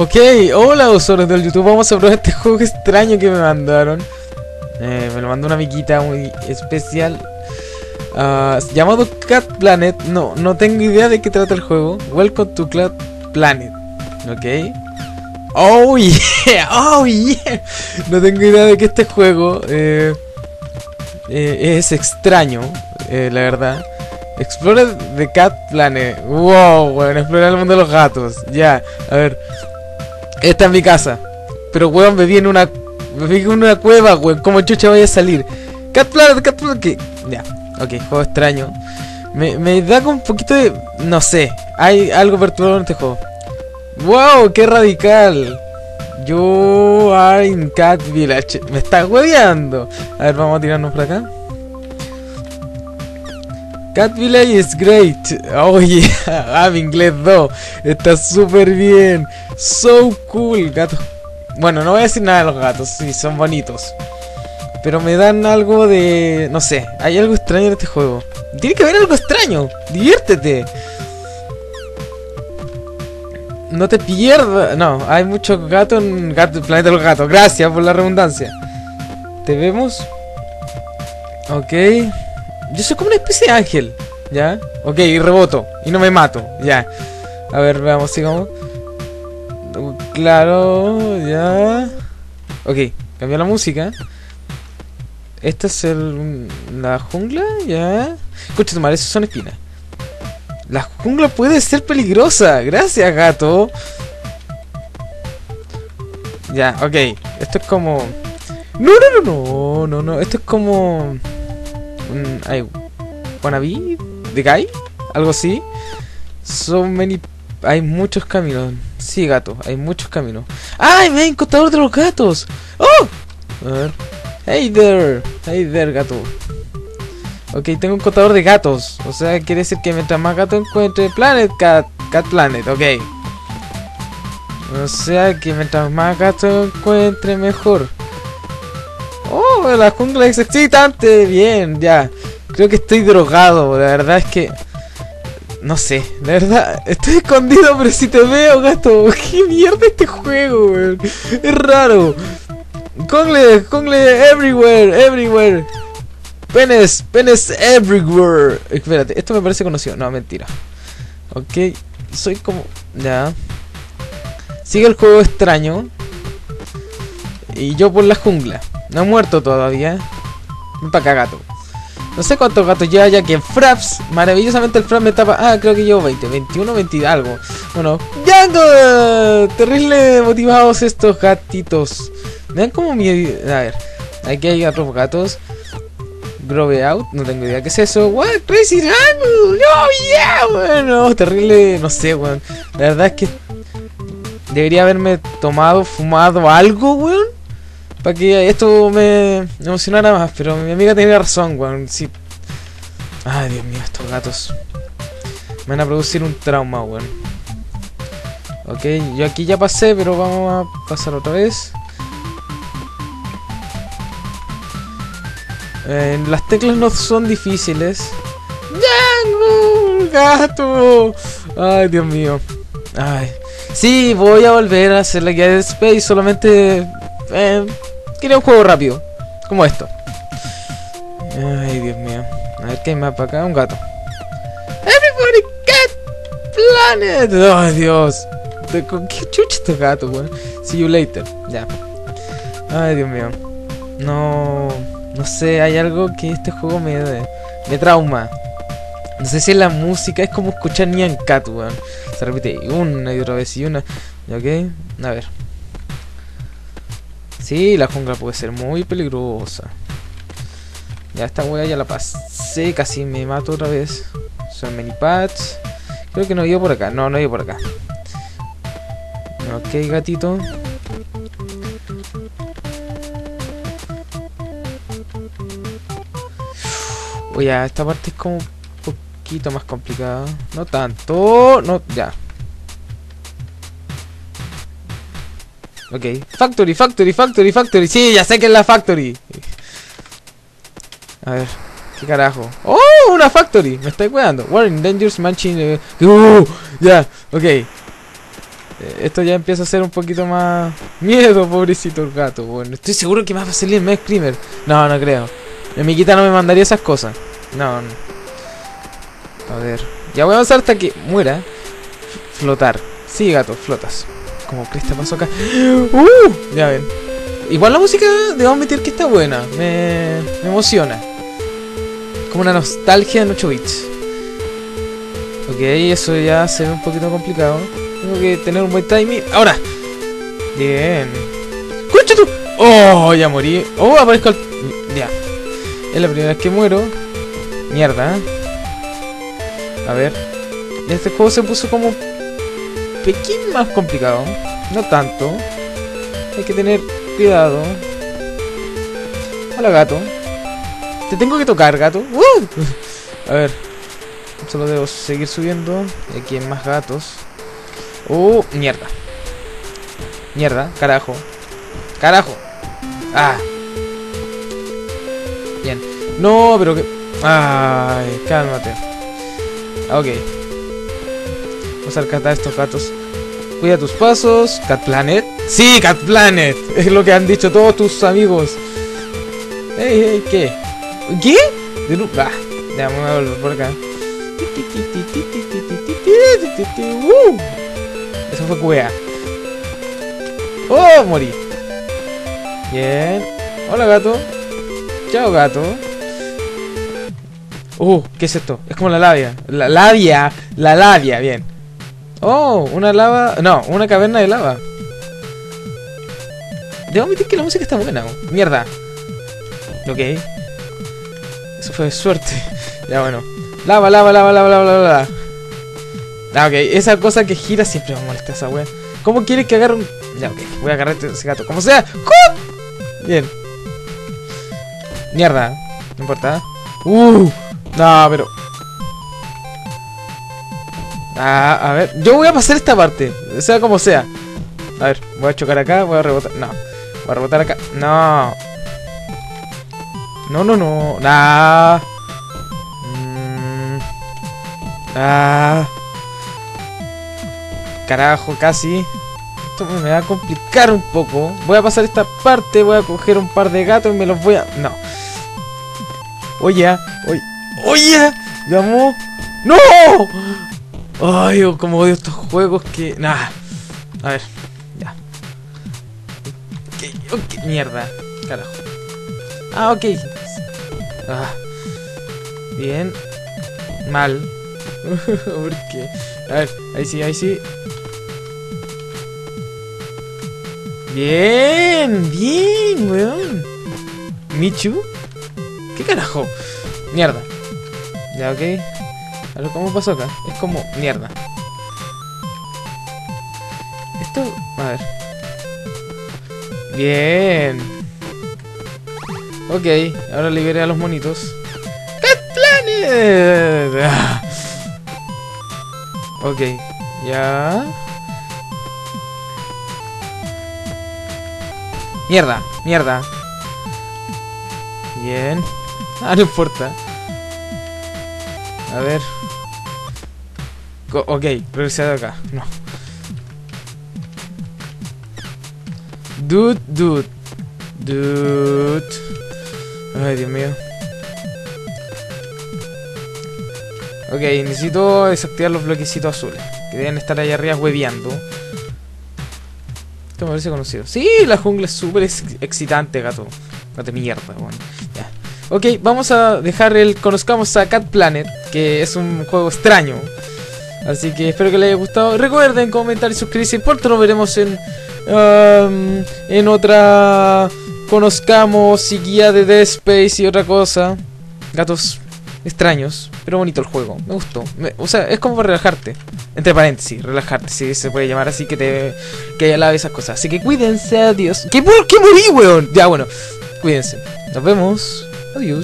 Ok, hola usuarios del YouTube, vamos a probar este juego extraño que me mandaron. Eh, me lo mandó una amiguita muy especial. Ah, llamado Cat Planet. No, no tengo idea de qué trata el juego. Welcome to Cat Planet. Ok. Oh yeah, oh yeah. No tengo idea de que este juego eh, eh, es extraño, eh, la verdad. Explore the Cat Planet. Wow, bueno, explorar el mundo de los gatos. Ya, a ver. Esta es mi casa. Pero weón, me viene una. Me vi en una cueva, weón. ¿Cómo chucha voy a salir? Cat Planet, Cat Planet. ¿qué? Ya, ok, juego extraño. Me, me da un poquito de. No sé. Hay algo perturbador en este juego. ¡Wow! ¡Qué radical! You are in Cat Village. Me está hueveando. A ver, vamos a tirarnos por acá. Cat Village is great. Oye, ah, mi inglés 2. Está súper bien. So cool. Gatos. Bueno, no voy a decir nada de los gatos. Sí, son bonitos. Pero me dan algo de. No sé. Hay algo extraño en este juego. Tiene que haber algo extraño. Diviértete. No te pierdas. No, hay muchos gatos en gato, Planeta de los Gatos. Gracias por la redundancia. ¿Te vemos? Ok. Yo soy como una especie de ángel. ¿Ya? Ok, y reboto. Y no me mato. Ya. A ver, veamos, sigamos. Claro, ya. Ok, cambió la música. Esta es el, la jungla, ya. Escucha, tu madre, esos son espinas. La jungla puede ser peligrosa. Gracias, gato. Ya, ok. Esto es como... No, no, no, no, no, no. Esto es como... Un... Ay, wannabe de guy. Algo así. So many... Hay muchos caminos. Sí, gato. Hay muchos caminos. ¡Ay, me contador de los gatos! ¡Oh! A ver. Hey there. Hey there, gato. Ok, tengo un contador de gatos. O sea, quiere decir que mientras más gatos encuentre Planet Cat, Cat Planet, ok. O sea que mientras más gatos encuentre mejor. Oh, la jungla es excitante. Bien, ya. Creo que estoy drogado. La verdad es que... No sé, la verdad, estoy escondido, pero si te veo, gato, qué mierda este juego, weón. Es raro. Congle, Congle, everywhere, everywhere. Penes, penes everywhere. Espérate, esto me parece conocido. No, mentira. Ok, soy como. Ya. Sigue el juego extraño. Y yo por la jungla. No he muerto todavía. Ven para acá, gato. No sé cuántos gatos ya, ya que Fraps, maravillosamente el Fraps me tapa. Ah, creo que llevo 20, 21, 20 algo. Bueno, Django, terrible motivados estos gatitos. Vean como mi. A ver, aquí hay otros gatos. Grove Out, no tengo idea qué es eso. What? Crazy Django, no, yeah, bueno, terrible, no sé, weón. La verdad es que debería haberme tomado, fumado algo, weón. Para que esto me emocionara más, pero mi amiga tenía razón, weón. Sí. Ay, Dios mío, estos gatos. Me van a producir un trauma, weón. Ok, yo aquí ya pasé, pero vamos a pasar otra vez. Eh, las teclas no son difíciles. ¡Gato! Ay, Dios mío. Ay. Sí, voy a volver a hacer la guía de Space. Solamente eh, quería un juego rápido. Como esto. Ay, Dios mío. A ver qué hay más para acá. Un gato. Everybody get planet. Ay, Dios. ¿Con qué chucha estos gatos, weón? See you later. Ya. Ay, Dios mío. No. No sé, hay algo que este juego me, me trauma. No sé si es la música, es como escuchar Nyan Cat, weón. Se repite una y otra vez y una. ¿Ok? A ver. Sí, la jungla puede ser muy peligrosa. Ya esta wea ya la pasé, casi me mato otra vez. Son many pads. Creo que no ido por acá. No, no ido por acá. Ok, gatito. Oye, esta parte es como un poquito más complicada. No tanto. No, ya. Ok. Factory, factory, factory, factory. Sí, ya sé que es la factory. A ver. ¿Qué carajo? ¡Oh! Una factory. Me estoy cuidando. Warning, dangerous machine. Uh, ya, ok. Eh, Esto ya empieza a ser un poquito más miedo, pobrecito el gato. Bueno, estoy seguro que más va a salir el Screamer. No, no creo. Mi amiguita no me mandaría esas cosas. No, no. A ver. Ya voy a avanzar hasta que muera. Flotar. Sí, gato, flotas. Como cresta pasó acá. ¡Uh! Ya ven. Igual la música, debo admitir que está buena. Me, me emociona. Como una nostalgia en 8 bits. Ok, eso ya se ve un poquito complicado. Tengo que tener un buen timing. ¡Ahora! Bien. ¡Concha tú! ¡Oh! Ya morí. ¡Oh! Aparezco al... Ya. Es la primera vez que muero. Mierda. A ver. Este juego se puso como... Pequín más complicado. No tanto. Hay que tener cuidado. Hola, gato. Te tengo que tocar, gato. A ver. Solo debo seguir subiendo. Y aquí hay más gatos. ¡Uh! Mierda. Mierda. Carajo. Carajo. Ah. Bien. No, pero que... Ay, cálmate. Ok. Vamos a rescatar a estos gatos. Cuida tus pasos. Cat Planet. Sí, Cat Planet. Es lo que han dicho todos tus amigos. Ey, ey, ¿qué? ¿Qué? De nuevo. Ah, ya, me voy a volver por acá. Uh, Eso fue cuea. Oh, morí. Bien. Hola, gato. Chao, gato. Uh, ¿qué es esto? Es como la labia. La labia. La labia, bien. Oh, una lava. No, una caverna de lava. Debo admitir que la música está buena. Mierda. Ok. Eso fue suerte. ya bueno. Lava, lava, lava, lava, lava, lava. lava. Ah, ok. Esa cosa que gira siempre me molesta esa wea. ¿Cómo quieres que agarre un.? Ya, ok. Voy a agarrar ese gato. Como sea. ¡Cu! Bien. Mierda. No importa. Uh. No, pero. Ah, a ver. Yo voy a pasar esta parte. Sea como sea. A ver. Voy a chocar acá. Voy a rebotar. No. Voy a rebotar acá. No. No, no, no. Nah. Mm. Ah. Carajo, casi. Esto me va a complicar un poco. Voy a pasar esta parte. Voy a coger un par de gatos y me los voy a. No. Oye, oye. Oye. Llamó. ¡No! Ay, yo como odio estos juegos que. Nah. A ver. Ya. Ok, ok. Mierda. Carajo. Ah, ok. Ah. Bien. Mal. ¿Por qué? A ver, ahí sí, ahí sí. Bien, bien, weón. Michu. ¿Qué carajo? Mierda. Ya, ok. A ver, ¿cómo pasó acá? Es como mierda. Esto... A ver. Bien. Ok, ahora liberé a los monitos. ¡Cat. Ok, ya. Mierda, mierda. Bien. Ah, no importa. A ver. Co- ok, regresé de acá. No. Dude, dude. Dude. Ay, Dios mío. Ok, necesito desactivar los bloquecitos azules. Que deben estar ahí arriba hueveando. Esto me parece conocido. Sí, la jungla es súper ex- excitante, gato. No te mierda, bueno. Ok, vamos a dejar el. Conozcamos a Cat Planet, que es un juego extraño. Así que espero que les haya gustado. Recuerden comentar y suscribirse. Pronto nos veremos en. um, en otra. Conozcamos y guía de Dead Space y otra cosa. Gatos extraños, pero bonito el juego. Me gustó. O sea, es como para relajarte. Entre paréntesis, relajarte, si se puede llamar así que te que alabe esas cosas. Así que cuídense, adiós. ¿Qué, qué morí, weón? Ya, bueno, cuídense. Nos vemos. Adiós.